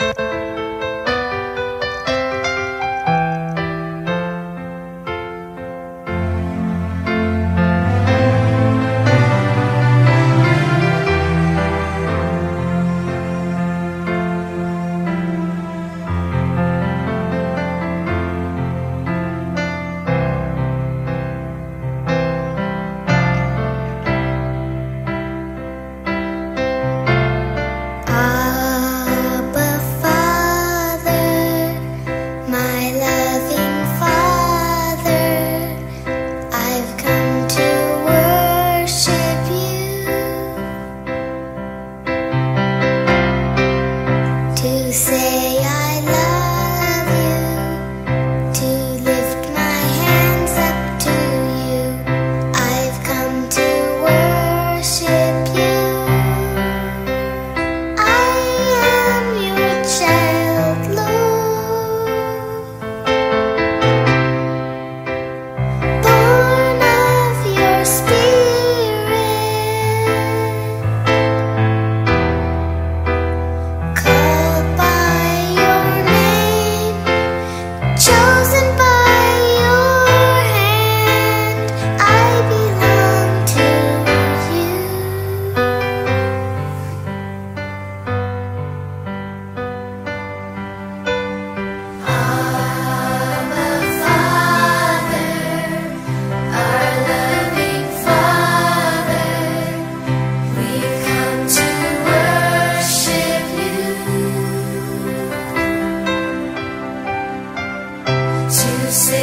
Abba, say